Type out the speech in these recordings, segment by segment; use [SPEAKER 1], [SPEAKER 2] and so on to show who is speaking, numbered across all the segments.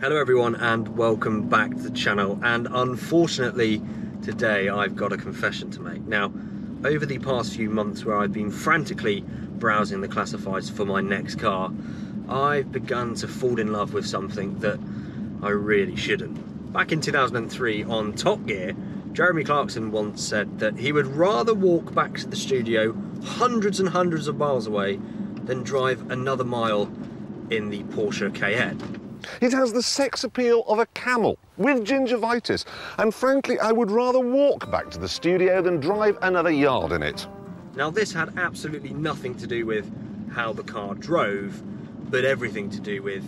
[SPEAKER 1] Hello everyone and welcome back to the channel and unfortunately today I've got a confession to make. Now over the past few months where I've been frantically browsing the classifieds for my next car I've begun to fall in love with something that I really shouldn't. Back in 2003 on Top Gear Jeremy Clarkson once said that he would rather walk back to the studio hundreds and hundreds of miles away than drive another mile in the Porsche Cayenne.
[SPEAKER 2] It has the sex appeal of a camel with gingivitis, and frankly, I would rather walk back to the studio than drive another yard in it.
[SPEAKER 1] Now, this had absolutely nothing to do with how the car drove, but everything to do with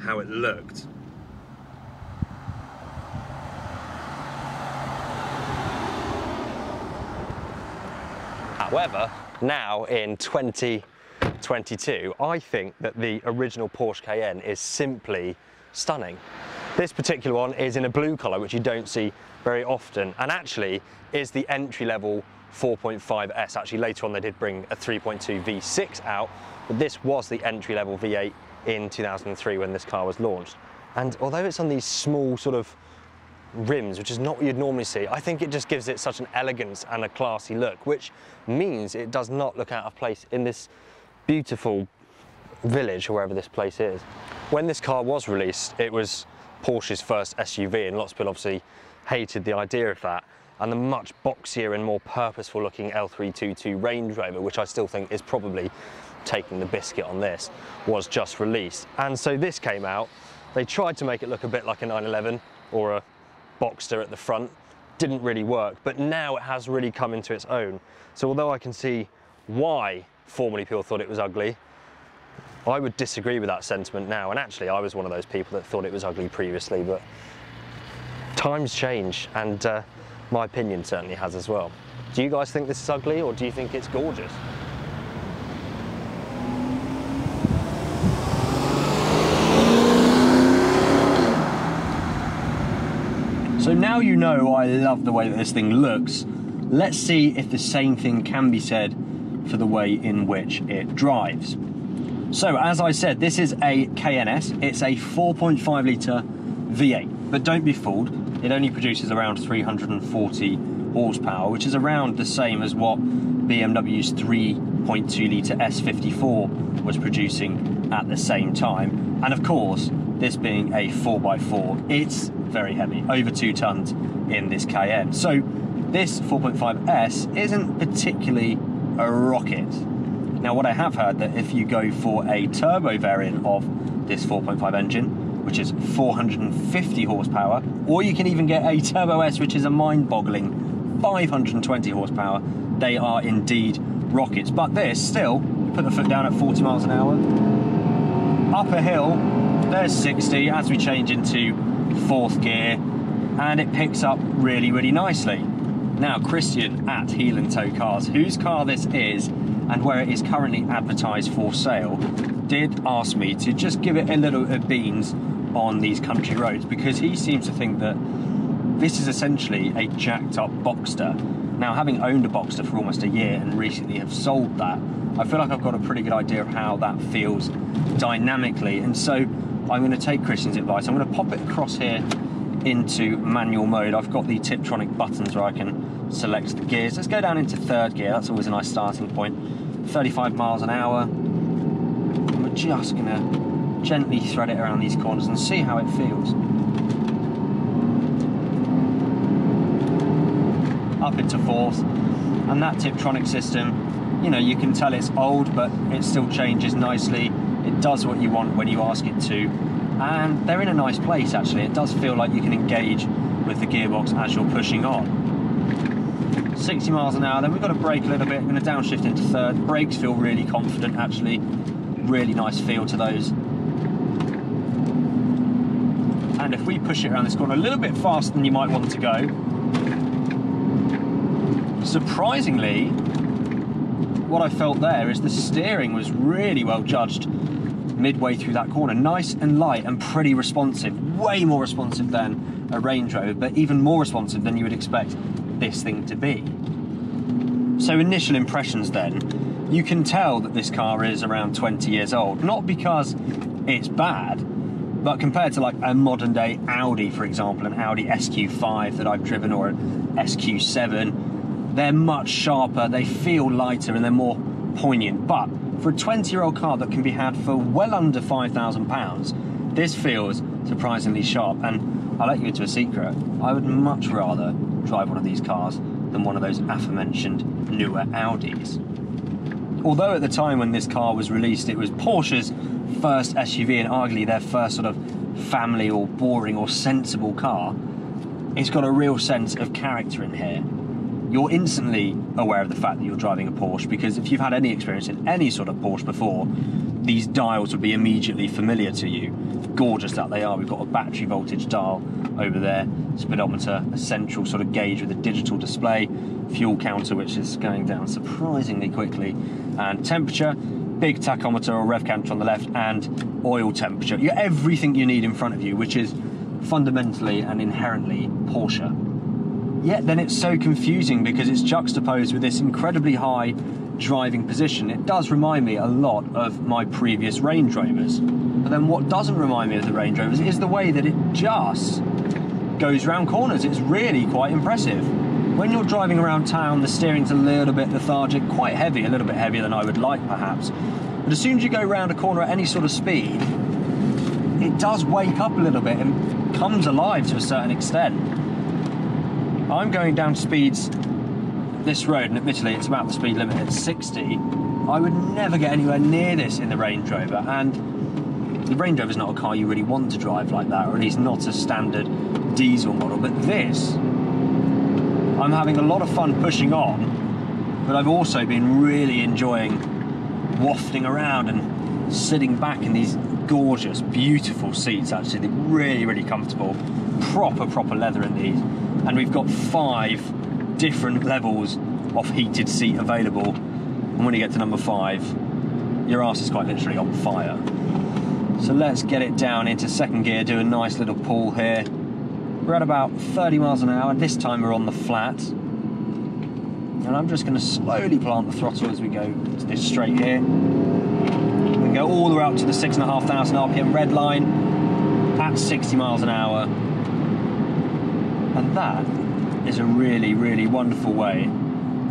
[SPEAKER 1] how it looked. However, now in 20 22, I think that the original Porsche Cayenne is simply stunning. This particular one is in a blue colour, which you don't see very often, and actually is the entry-level 4.5S. Actually, later on they did bring a 3.2 V6 out, but this was the entry-level V8 in 2003 when this car was launched. And although it's on these small sort of rims, which is not what you'd normally see, I think it just gives it such an elegance and a classy look, which means it does not look out of place in this beautiful village or wherever this place is. When this car was released, it was Porsche's first SUV and lots of people obviously hated the idea of that. And the much boxier and more purposeful looking L322 Range Rover, which I still think is probably taking the biscuit on this, was just released. And so this came out. They tried to make it look a bit like a 911 or a Boxster at the front. Didn't really work, but now it has really come into its own. So although I can see why formerly people thought it was ugly. I would disagree with that sentiment now, and actually I was one of those people that thought it was ugly previously, but times change, and uh, my opinion certainly has as well. Do you guys think this is ugly, or do you think it's gorgeous? So now you know I love the way that this thing looks, let's see if the same thing can be said for the way in which it drives. So as I said, this is a Cayenne S. It's a 4.5 litre V8, but don't be fooled. It only produces around 340 horsepower, which is around the same as what BMW's 3.2 litre S54 was producing at the same time. And of course, this being a 4x4, it's very heavy, over two tons in this Cayenne. So this 4.5S isn't particularly a rocket. Now what I have heard that if you go for a turbo variant of this 4.5 engine, which is 450 horsepower, or you can even get a Turbo S, which is a mind-boggling 520 horsepower, they are indeed rockets. But this, still, put the foot down at 40 miles an hour, up a hill, there's 60 as we change into fourth gear, and it picks up really, really nicely. Now, Christian at Heel and Toe Cars, whose car this is and where it is currently advertised for sale, did ask me to just give it a little of beans on these country roads because he seems to think that this is essentially a jacked up Boxster. Now, having owned a Boxster for almost a year and recently have sold that, I feel like I've got a pretty good idea of how that feels dynamically. And so I'm going to take Christian's advice. I'm going to pop it across here into manual mode. I've got the Tiptronic buttons where I can select the gears. Let's go down into third gear. That's always a nice starting point. 35 miles an hour. We're just gonna gently thread it around these corners and see how it feels. Up into fourth. And that Tiptronic system, you know, you can tell it's old, but it still changes nicely. It does what you want when you ask it to and they're in a nice place actually. It does feel like you can engage with the gearbox as you're pushing on. 60 miles an hour, then we've got to brake a little bit, going to downshift into third. Brakes feel really confident actually, really nice feel to those. And if we push it around this corner a little bit faster than you might want to go, surprisingly, what I felt there is the steering was really well judged midway through that corner. Nice and light and pretty responsive. Way more responsive than a Range Rover, but even more responsive than you would expect this thing to be. So initial impressions then, you can tell that this car is around 20 years old. Not because it's bad, But compared to like a modern day Audi, for example, an Audi SQ5 that I've driven or an SQ7, they're much sharper, they feel lighter, and they're more poignant. But for a 20 year old car that can be had for well under £5,000, this feels surprisingly sharp. And I'll let you into a secret I would much rather drive one of these cars than one of those aforementioned newer Audis. Although at the time when this car was released, it was Porsche's first SUV and arguably their first sort of family or boring or sensible car, it's got a real sense of character in here. You're instantly aware of the fact that you're driving a Porsche because if you've had any experience in any sort of Porsche before, these dials would be immediately familiar to you. Gorgeous that they are. We've got a battery voltage dial over there, speedometer, a central sort of gauge with a digital display, fuel counter which is going down surprisingly quickly, and temperature big tachometer or rev counter on the left, and oil temperature. You everything you need in front of you, which is fundamentally and inherently Porsche. Yet then it's so confusing because it's juxtaposed with this incredibly high driving position. It does remind me a lot of my previous Range Rovers. But then what doesn't remind me of the Range Rovers is the way that it just goes round corners. It's really quite impressive. When you're driving around town, the steering's a little bit lethargic, quite heavy, a little bit heavier than I would like perhaps. But as soon as you go round a corner at any sort of speed, it does wake up a little bit and comes alive to a certain extent. I'm going down speeds this road, and admittedly it's about the speed limit at 60. I would never get anywhere near this in the Range Rover, and the Range Rover is not a car you really want to drive like that, or at least not a standard diesel model. But this, I'm having a lot of fun pushing on, but I've also been really enjoying wafting around and sitting back in these gorgeous, beautiful seats. Actually, they're really, really comfortable. Proper, proper leather in these, and we've got five different levels of heated seat available. And when you get to number five, your ass is quite literally on fire. So let's get it down into second gear, do a nice little pull here. We're at about 30 miles an hour. This time we're on the flat. And I'm just going to slowly plant the throttle as we go to this straight here. Go all the way up to the 6,500 RPM red line at 60 miles an hour. And that is a really, really wonderful way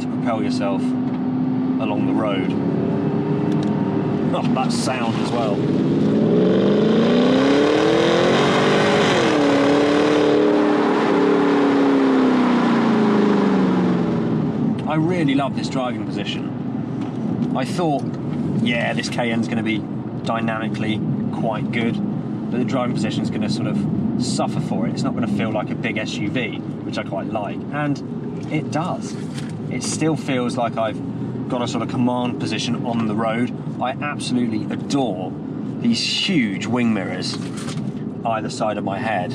[SPEAKER 1] to propel yourself along the road. Oh, that sound as well. I really love this driving position. I thought, yeah, this Cayenne's going to be dynamically quite good, but the driving position is going to sort of suffer for it. It's not going to feel like a big SUV, which I quite like, and it does. It still feels like I've got a sort of command position on the road. I absolutely adore these huge wing mirrors either side of my head.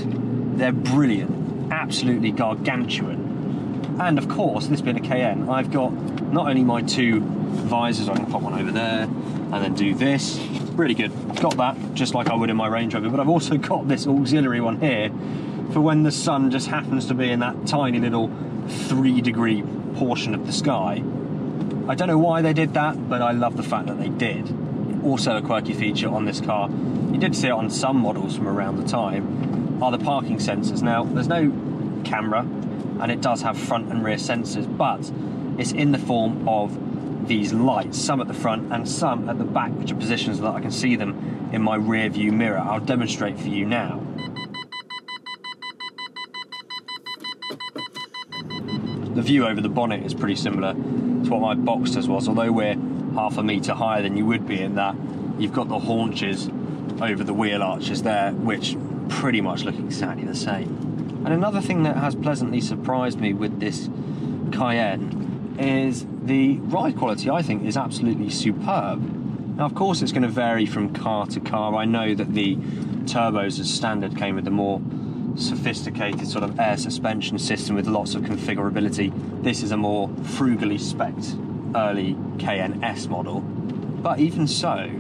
[SPEAKER 1] They're brilliant, absolutely gargantuan. And of course, this being a Cayenne, I've got not only my two visors, I can pop one over there and then do this. Really good. Got that just like I would in my Range Rover, but I've also got this auxiliary one here for when the sun just happens to be in that tiny little three degree portion of the sky. I don't know why they did that, but I love the fact that they did. Also, a quirky feature on this car, you did see it on some models from around the time, are the parking sensors. Now, there's no camera, and it does have front and rear sensors, but it's in the form of these lights, some at the front and some at the back, which are positions that I can see them in my rear view mirror. I'll demonstrate for you now. The view over the bonnet is pretty similar to what my Boxsters was, although we're half a metre higher than you would be in that. You've got the haunches over the wheel arches there, which pretty much look exactly the same. And another thing that has pleasantly surprised me with this Cayenne is the ride quality, I think, is absolutely superb. Now, of course, it's going to vary from car to car. I know that the turbos as standard came with the more sophisticated sort of air suspension system with lots of configurability. This is a more frugally spec'd early Cayenne S model. But even so,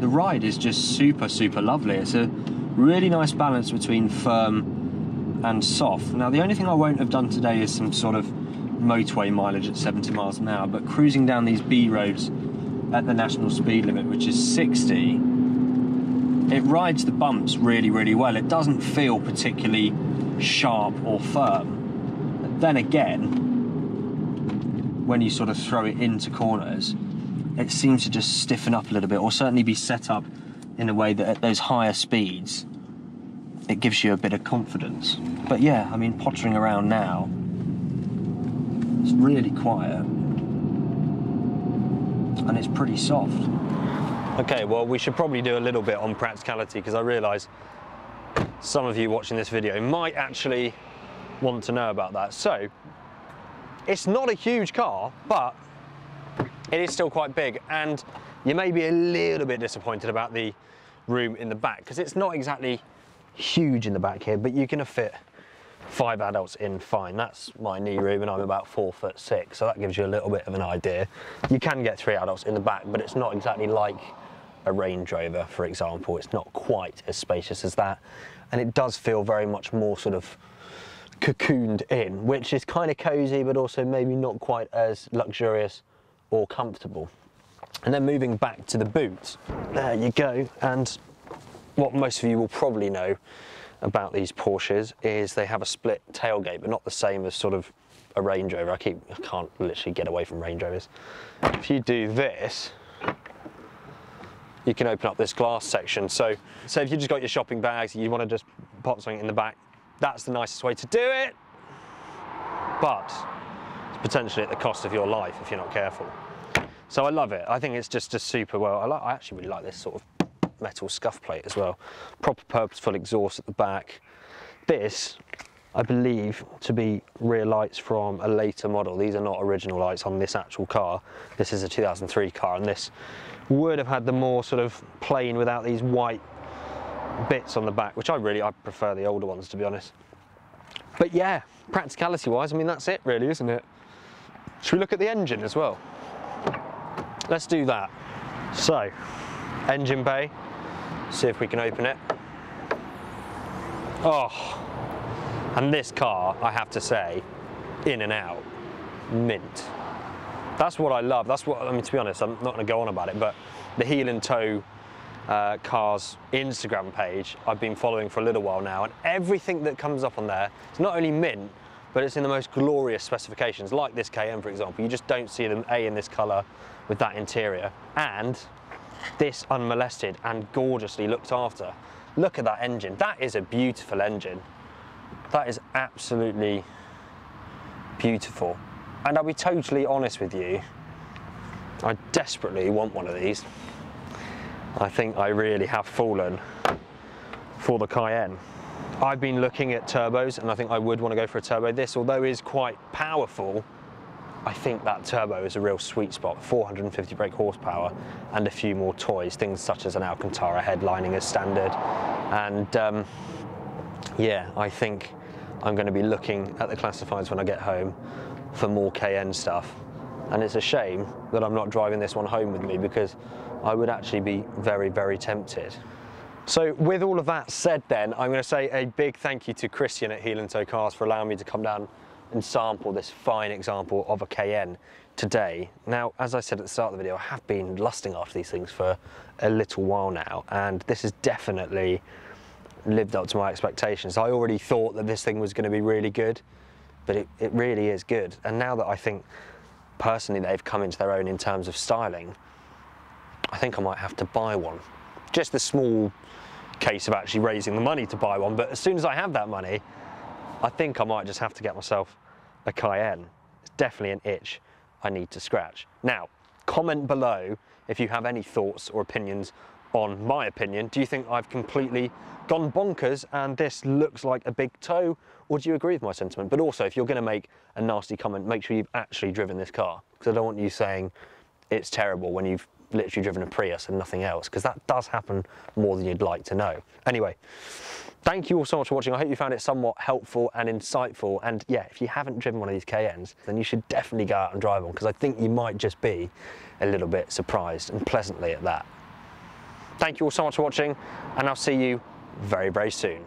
[SPEAKER 1] the ride is just super, super lovely. It's a really nice balance between firm and soft. Now, the only thing I won't have done today is some sort of motorway mileage at 70 miles an hour, but cruising down these B roads at the national speed limit, which is 60, it rides the bumps really, really well. It doesn't feel particularly sharp or firm. But then again, when you sort of throw it into corners, it seems to just stiffen up a little bit, or certainly be set up in a way that at those higher speeds, it gives you a bit of confidence. But yeah, I mean, pottering around now, it's really quiet and it's pretty soft. Okay, well, we should probably do a little bit on practicality because I realise some of you watching this video might actually want to know about that. So, it's not a huge car, but it is still quite big and you may be a little bit disappointed about the room in the back because it's not exactly huge in the back here, but you can fit five adults in fine. That's my knee room and I'm about four foot six, so that gives you a little bit of an idea. You can get three adults in the back, but it's not exactly like a Range Rover, for example. It's not quite as spacious as that. And it does feel very much more sort of cocooned in, which is kind of cozy, but also maybe not quite as luxurious or comfortable. And then moving back to the boot, there you go. And what most of you will probably know about these Porsches is they have a split tailgate, but not the same as sort of a Range Rover. I keep, I can't literally get away from Range Rovers. If you do this, you can open up this glass section. So, so if you just got your shopping bags, you want to just pop something in the back, that's the nicest way to do it. But it's potentially at the cost of your life if you're not careful. So I love it. I think it's just a super well. I, like, I actually really like this sort of metal scuff plate as well. Proper purposeful exhaust at the back. This, I believe, to be rear lights from a later model. These are not original lights on this actual car. This is a 2003 car and this would have had the more sort of plain without these white bits on the back, which I really, I prefer the older ones to be honest. But yeah, practicality wise, I mean, that's it really, isn't it? Should we look at the engine as well? Let's do that. So, engine bay, see if we can open it. Oh, and this car, I have to say, in and out, mint. That's what I love. That's what, I mean, to be honest, I'm not gonna go on about it, but the heel and toe uh, cars Instagram page I've been following for a little while now, and everything that comes up on there is not only mint, but it's in the most glorious specifications, like this Cayenne, for example. You just don't see them A in this color with that interior, and this unmolested and gorgeously looked after. Look at that engine. That is a beautiful engine. That is absolutely beautiful. And I'll be totally honest with you, I desperately want one of these. I think I really have fallen for the Cayenne. I've been looking at turbos and I think I would want to go for a turbo. This, although is quite powerful, I think that turbo is a real sweet spot. 450 brake horsepower and a few more toys, things such as an Alcantara headlining as standard. And um, yeah, I think I'm going to be looking at the classifieds when I get home for more Cayenne stuff. And it's a shame that I'm not driving this one home with me because I would actually be very, very tempted. So with all of that said then, I'm going to say a big thank you to Christian at Heel Toe Cars for allowing me to come down and sample this fine example of a Cayenne today. Now, as I said at the start of the video, I have been lusting after these things for a little while now, and this has definitely lived up to my expectations. I already thought that this thing was going to be really good, but it, it really is good. And now that I think personally they've come into their own in terms of styling, I think I might have to buy one. Just the small case of actually raising the money to buy one, but as soon as I have that money, I think I might just have to get myself a Cayenne. It's definitely an itch I need to scratch. Now, comment below if you have any thoughts or opinions on my opinion. Do you think I've completely gone bonkers and this looks like a big toe? Or do you agree with my sentiment? But also, if you're gonna make a nasty comment, make sure you've actually driven this car. Because I don't want you saying it's terrible when you've literally driven a Prius and nothing else, because that does happen more than you'd like to know. Anyway, Thank you all so much for watching. I hope you found it somewhat helpful and insightful. And yeah, if you haven't driven one of these Cayennes, then you should definitely go out and drive one because I think you might just be a little bit surprised and pleasantly at that. Thank you all so much for watching and I'll see you very, very soon.